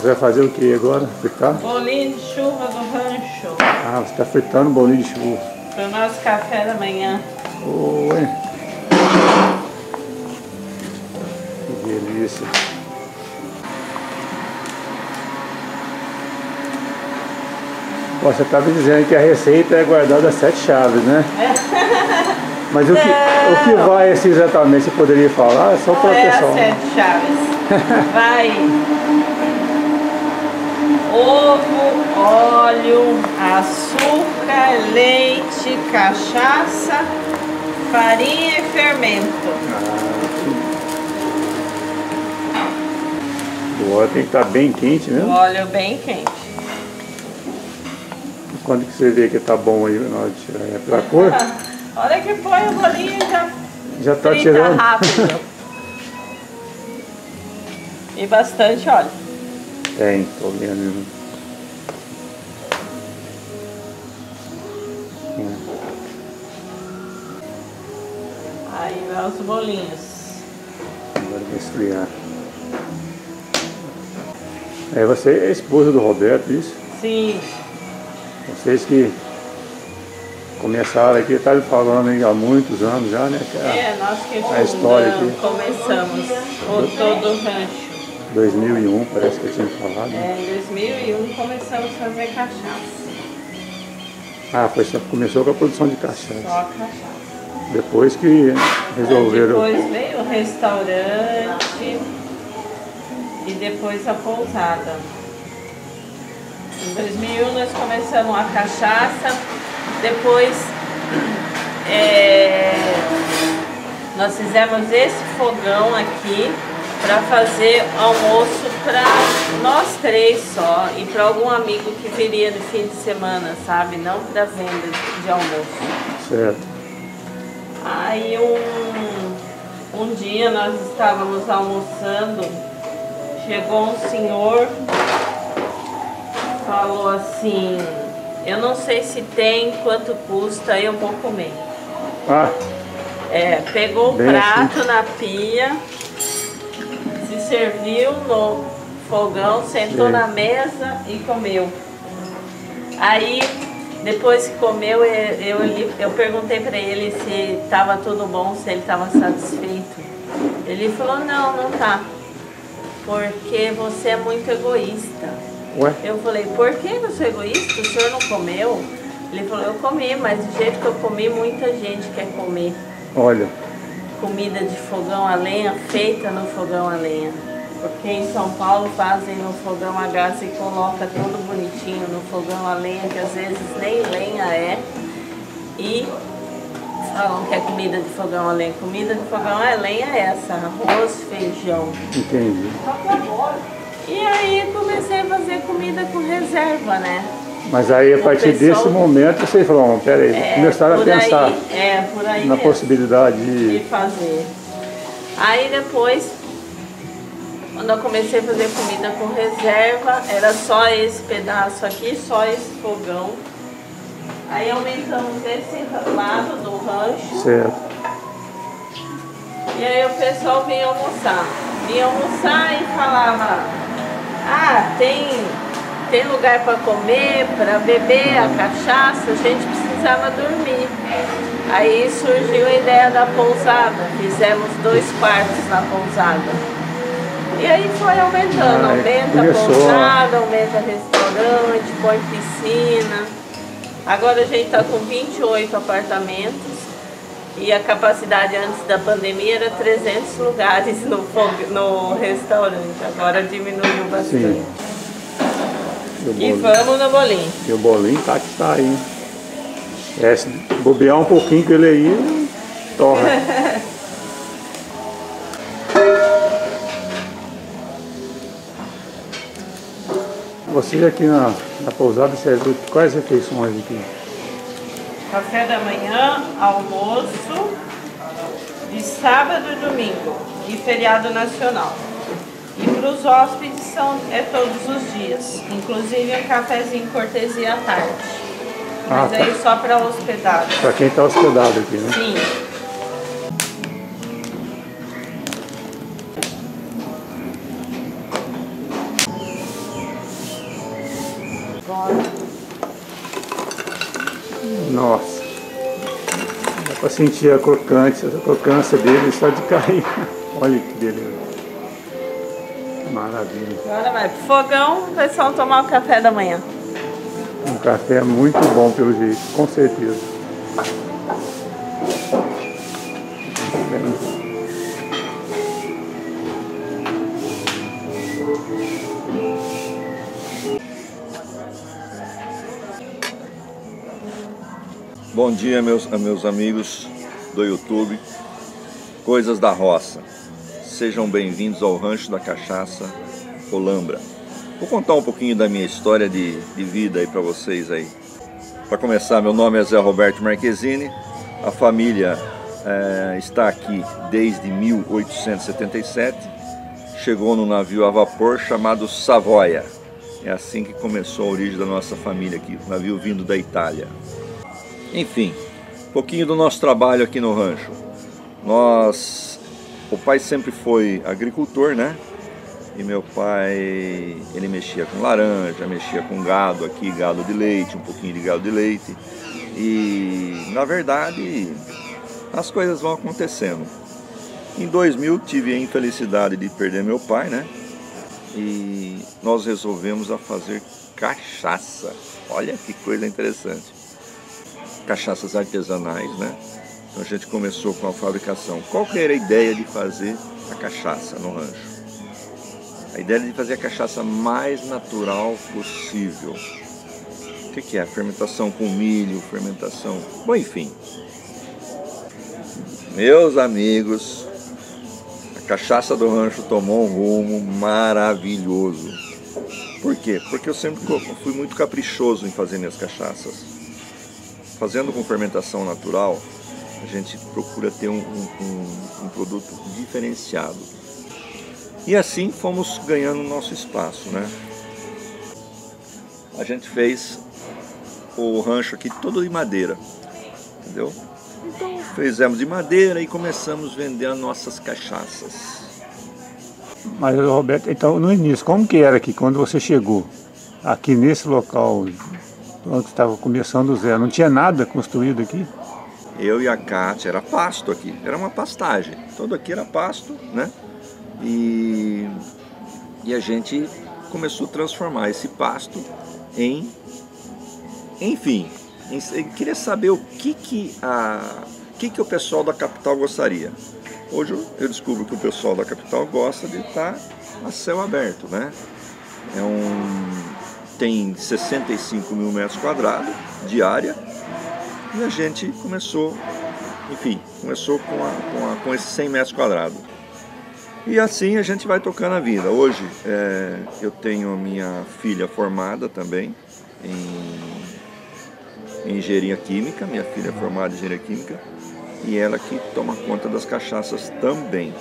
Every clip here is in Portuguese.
Você vai fazer o que agora? Fritar? Bolinho de chuva do rancho. Ah, você está fritando bolinho de chuva. Para o nosso café da manhã. Oi. Que delícia. Bom, você estava dizendo que a receita é guardada sete chaves, né? Mas o que, o que vai exatamente? Você poderia falar? Só para o é pessoal. as sete chaves. Vai ovo, óleo, açúcar, leite, cachaça, farinha e fermento. O óleo tem que estar bem quente O mesmo. óleo bem quente. Quando que você vê que tá bom aí na hora de tirar? É pela cor? A hora que põe o bolinho já Já tá tirando. rápido. E bastante óleo. Tem, tô vendo. Aí vai os bolinhos. Agora vai esfriar. É, você é a esposa do Roberto, isso? Sim. Vocês que começaram aqui, tá me falando aí há muitos anos já, né? É É, nós que a história aqui. começamos o todo rancho. 2001, parece que eu tinha falado. né? É, em 2001 começamos a fazer cachaça. Ah, foi só começou com a produção de cachaça. Só cachaça. Depois que resolveram. Depois veio o restaurante e depois a pousada. Em 2001 nós começamos a cachaça, depois é, nós fizemos esse fogão aqui para fazer almoço para nós três só e para algum amigo que viria no fim de semana, sabe? Não para venda de- almoço. Certo. Aí um, um dia nós estávamos almoçando, chegou um senhor, falou assim, eu não sei se tem, quanto custa, eu vou comer. Ah, É, pegou o Bem prato na pia, serviu no fogão, sentou Sim. na mesa e comeu. Aí, depois que comeu, eu, eu, eu perguntei para ele se estava tudo bom, se ele estava satisfeito. Ele falou, não, não tá. Porque você é muito egoísta. ué? Eu falei, por que eu sou egoísta? O senhor não comeu? Ele falou, eu comi, mas do jeito que eu comi, muita gente quer comer Olha, comida de fogão a lenha feita no fogão a lenha. Porque em São Paulo fazem no fogão a gás e coloca tudo bonitinho no fogão a lenha, que às vezes nem lenha é. E falam que é comida de fogão a lenha. Comida de fogão a lenha é essa, arroz, feijão. entendi. E aí comecei a fazer comida com reserva, né? Mas aí a partir desse momento vocês falaram, peraí, É, começaram a pensar Aí, é, na mesmo. possibilidade de de. fazer. Aí depois, quando eu comecei a fazer comida com reserva, era só esse pedaço aqui, só esse fogão. Aí aumentamos esse lado do rancho Certo. e aí o pessoal vinha almoçar. Vinha almoçar e falava, ah, tem, tem lugar para comer, para beber a cachaça, a gente precisava dormir. Aí surgiu a ideia da pousada, fizemos dois quartos na pousada. E aí foi aumentando, aumenta a começou. pousada, aumenta restaurante, põe piscina. Agora a gente está com 28 apartamentos e a capacidade antes da pandemia era 300 lugares no, no restaurante. Agora diminuiu bastante. Sim. E vamos no bolinho. e o bolinho tá que tá aí. É, se bobear um pouquinho com ele aí, torra. Você aqui na, na pousada serviu quais refeições aqui? Café da manhã, almoço, de sábado e domingo e feriado nacional. E para os hóspedes são, é todos os dias, inclusive um cafezinho cortesia à tarde. Ah, Mas ah, tá. aí só para hospedados. Para quem está hospedado aqui, né? Sim. Nossa, dá para sentir a crocância, a crocância dele só de cair. Olha que beleza. Maravilha. Agora vai pro fogão, o pessoal tomar o café da manhã. Um café muito bom pelo jeito, com certeza. Bom dia, meus, meus amigos do YouTube, Coisas da Roça. Sejam bem-vindos ao Rancho da Cachaça Olambra. Vou contar um pouquinho da minha história de, de vida aí para vocês aí. Para começar, meu nome é Zé Roberto Marquezine. A família é, está aqui desde 1877. Chegou no navio a vapor chamado Savoia. É assim que começou a origem da nossa família aqui, navio vindo da Itália. Enfim, um pouquinho do nosso trabalho aqui no rancho. Nós, o pai sempre foi agricultor, né? E meu pai, ele mexia com laranja, mexia com gado aqui, gado de leite, um pouquinho de gado de leite. E, na verdade, as coisas vão acontecendo. Em 2000 tive a infelicidade de perder meu pai, né? E nós resolvemos a fazer cachaça. Olha que coisa interessante cachaças artesanais, né? Então a gente começou com a fabricação. Qual que era a ideia de fazer a cachaça no rancho? A ideia de fazer a cachaça mais natural possível. O que, que é? Fermentação com milho, fermentação. Bom, enfim. Meus amigos, a cachaça do rancho tomou um rumo maravilhoso. Por quê? Porque eu sempre fui muito caprichoso em fazer minhas cachaças fazendo com fermentação natural, a gente procura ter um, um, um produto diferenciado. E assim fomos ganhando nosso espaço, né? A gente fez o rancho aqui todo de madeira, entendeu? Então fizemos de madeira e começamos a vender as nossas cachaças. Mas Roberto, então no início, como que era aqui quando você chegou aqui nesse local quando estava começando o zero, não tinha nada construído aqui? Eu e a Kátia, era pasto aqui, era uma pastagem. Todo aqui era pasto, né? E, e a gente começou a transformar esse pasto em. Enfim, em, queria saber o que que, a, o que que o pessoal da capital gostaria. Hoje eu descubro que o pessoal da capital gosta de estar a céu aberto, né? É um tem 65 mil metros quadrados de área e a gente começou, enfim, começou com, a, com, a, com esses 100 metros quadrados. E assim a gente vai tocando a vida. Hoje é, eu tenho minha filha formada também em, em engenharia química, minha filha é formada em engenharia química, e ela que toma conta das cachaças também.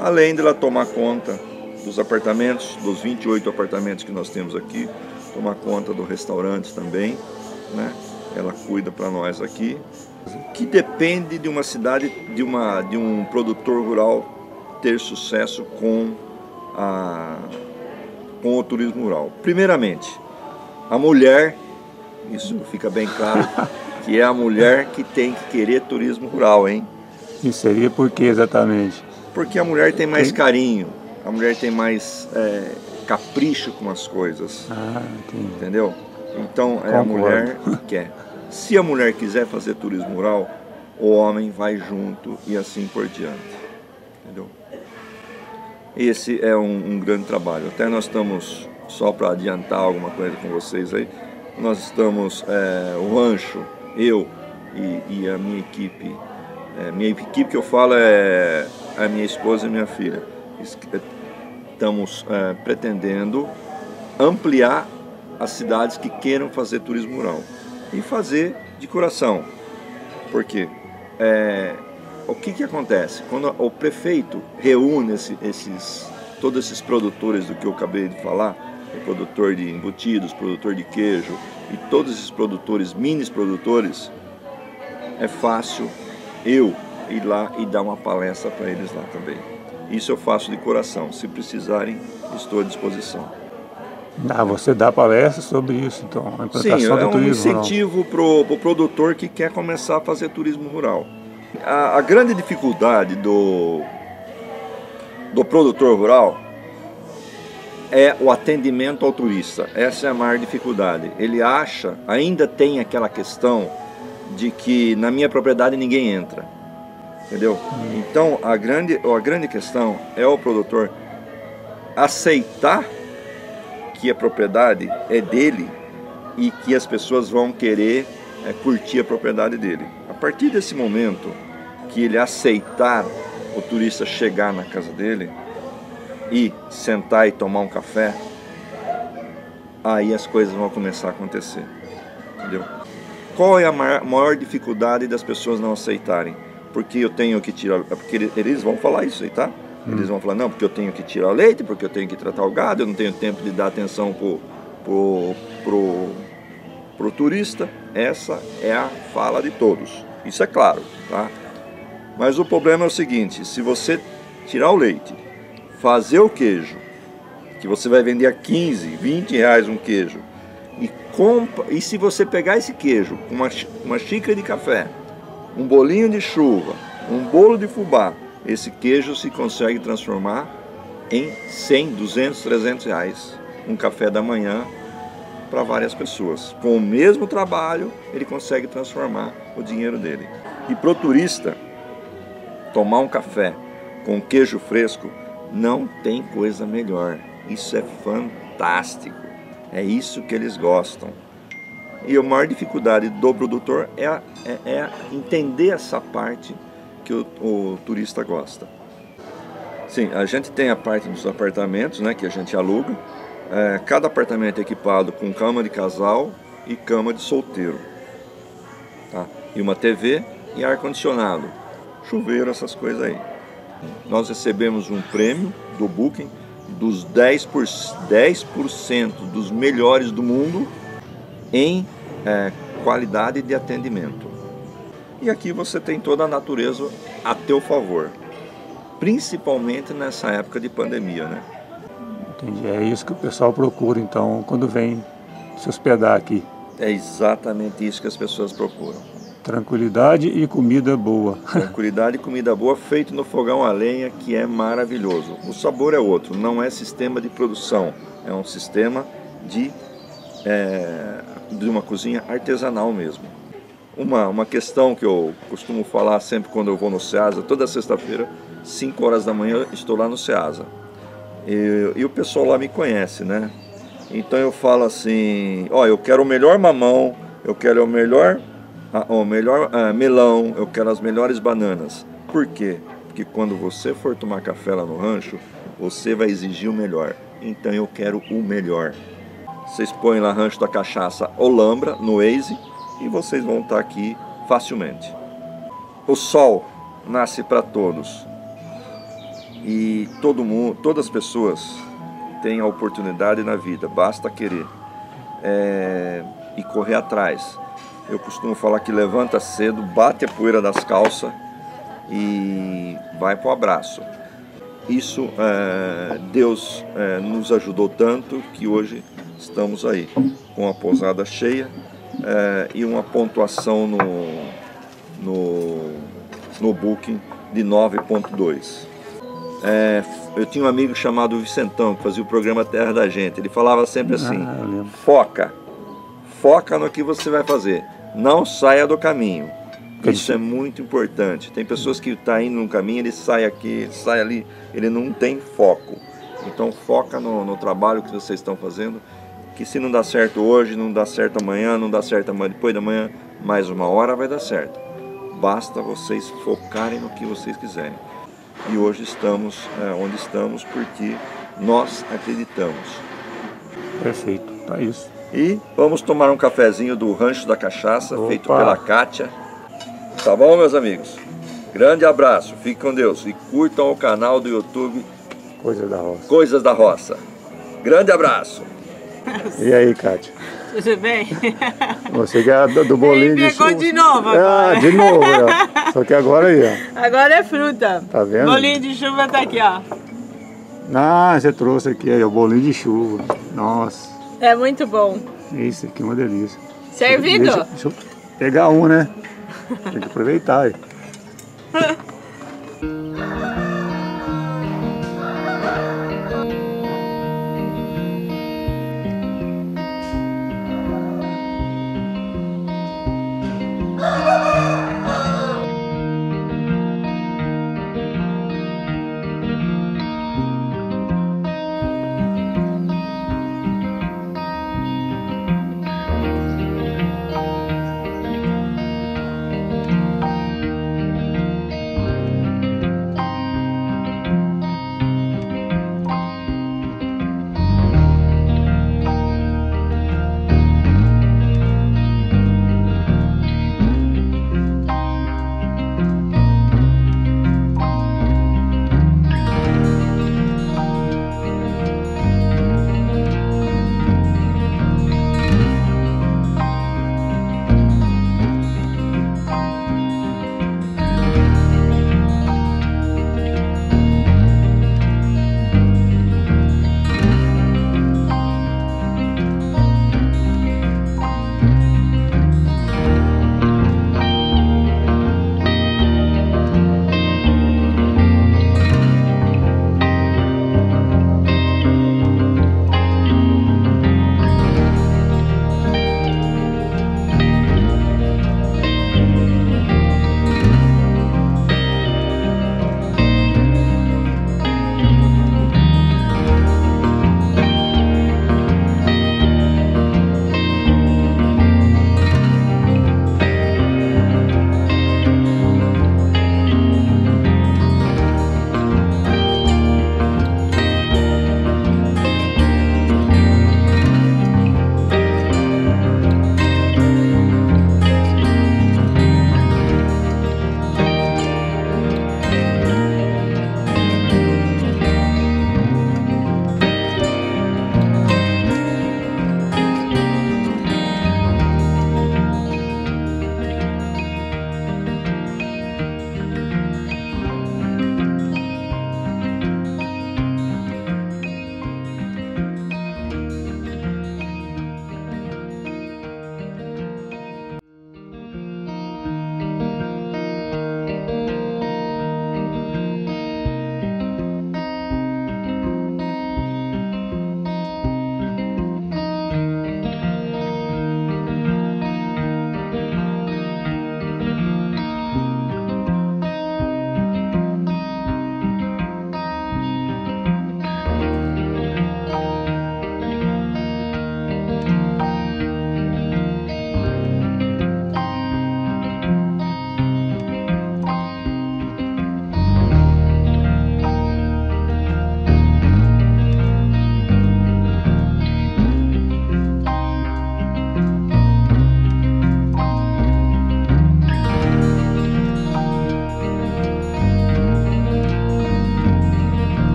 Além de ela tomar conta dos apartamentos, dos 28 apartamentos que nós temos aqui, tomar conta do restaurante também, né? Ela cuida para nós aqui, que depende de uma cidade, de, uma, de um produtor rural ter sucesso com, a, com o turismo rural. Primeiramente, a mulher, isso fica bem claro, que é a mulher que tem que querer turismo rural, hein? E seria por que exatamente? Porque a mulher tem mais carinho, a mulher tem mais é, capricho com as coisas. Ah, entendeu? Então é Concordo. a mulher que quer. Se a mulher quiser fazer turismo rural, o homem vai junto e assim por diante. Entendeu? Esse é um, um grande trabalho. Até nós estamos, só para adiantar alguma coisa com vocês aí, nós estamos, é, o rancho, eu e, e a minha equipe, é, minha equipe que eu falo é a minha esposa e minha filha estamos é, pretendendo ampliar as cidades que queiram fazer turismo rural e fazer de coração. Porque é, o que, que acontece? Quando o prefeito reúne esse, esses, todos esses produtores do que eu acabei de falar, o produtor de embutidos, produtor de queijo e todos esses produtores, mini produtores, é fácil eu ir lá e dar uma palestra para eles lá também. Isso eu faço de coração. Se precisarem, estou à disposição. Ah, você dá palestra sobre isso, então, a implantação Sim, é um incentivo para o pro produtor que quer começar a fazer turismo rural. A, a grande dificuldade do, do produtor rural é o atendimento ao turista. Essa é a maior dificuldade. Ele acha, ainda tem aquela questão de que na minha propriedade ninguém entra. Entendeu? Então a grande, a grande questão é o produtor aceitar que a propriedade é dele e que as pessoas vão querer é, curtir a propriedade dele. A partir desse momento que ele aceitar o turista chegar na casa dele e sentar e tomar um café, aí as coisas vão começar a acontecer. Entendeu? Qual é a maior, dificuldade das pessoas não aceitarem? Porque eu tenho que tirar. Porque eles vão falar isso aí, tá? Eles vão falar, não, porque eu tenho que tirar leite, porque eu tenho que tratar o gado, eu não tenho tempo de dar atenção pro, pro, pro, pro turista. Essa é a fala de todos. Isso é claro, tá? Mas o problema é o seguinte, se você tirar o leite, fazer o queijo, que você vai vender a 15, 20 reais um queijo, e, compra, e se você pegar esse queijo com uma, uma xícara de café, um bolinho de chuva, um bolo de fubá, esse queijo se consegue transformar em 100, 200, 300 reais. Um café da manhã para várias pessoas. Com o mesmo trabalho, ele consegue transformar o dinheiro dele. E para o turista, tomar um café com queijo fresco não tem coisa melhor. Isso é fantástico. É isso que eles gostam. E a maior dificuldade do produtor é, é, é entender essa parte que o, o, turista gosta. Sim, a gente tem a parte dos apartamentos, né, que a gente aluga. É, cada apartamento é equipado com cama de casal e cama de solteiro. Tá? E uma TV e ar-condicionado. Chuveiro, essas coisas aí. Nós recebemos um prêmio do Booking dos 10%, por, 10 dos melhores do mundo em é, qualidade de atendimento. E aqui você tem toda a natureza a teu favor, principalmente nessa época de pandemia, né? Entendi. É isso que o pessoal procura, então, quando vem se hospedar aqui. É exatamente isso que as pessoas procuram. Tranquilidade e comida boa. Tranquilidade e comida boa feito no fogão a lenha, que é maravilhoso. O sabor é outro, não é sistema de produção, é um sistema de, é, de uma cozinha artesanal mesmo. Uma, uma questão que eu costumo falar sempre quando eu vou no Ceasa, toda sexta-feira, 5 horas da manhã, estou lá no Ceasa. E, e, o pessoal lá me conhece, né? Então eu falo assim: ó, eu quero o melhor mamão, eu quero o melhor, o melhor ah, melão, eu quero as melhores bananas. Por quê? Porque quando você for tomar café lá no rancho, você vai exigir o melhor. Então eu quero o melhor. Vocês põem lá rancho da cachaça Olambra no Waze e vocês vão estar aqui facilmente. O sol nasce para todos e todo mundo, todas as pessoas têm a oportunidade na vida, basta querer é, e correr atrás. Eu costumo falar que levanta cedo, bate a poeira das calças e vai para o abraço. Isso é, Deus é, nos ajudou tanto que hoje estamos aí com a pousada cheia é, e uma pontuação no, no, no Booking de 9.2. É, eu tinha um amigo chamado Vicentão, que fazia o programa Terra da Gente. Ele falava sempre assim: ah, foca, foca no que você vai fazer, não saia do caminho. Isso é muito importante. Tem pessoas que estão tá indo no caminho, ele sai aqui, ele sai ali, ele não tem foco. Então foca no, no trabalho que vocês estão fazendo que se não dá certo hoje, não dá certo amanhã, não dá certo amanhã, depois da manhã, mais uma hora vai dar certo. Basta vocês focarem no que vocês quiserem. E hoje estamos é, onde estamos porque nós acreditamos. Perfeito, tá isso. E vamos tomar um cafezinho do Rancho da Cachaça, Opa. feito pela Kátia. Tá bom, meus amigos? Grande abraço, fique com Deus e curtam o canal do YouTube Coisas da Roça. Coisas da Roça. Grande abraço. E aí, Kátia? Tudo bem? Você que é do, bolinho Ele pegou de, de novo agora. Ah, de novo, ó. Só que agora aí, ó. Agora é fruta. Tá vendo? Bolinho de chuva tá aqui, ó. Ah, você trouxe aqui aí, o bolinho de chuva. Nossa. É muito bom. Isso aqui é uma delícia. Servido? Deixa, deixa eu pegar um, né? Tem que aproveitar aí.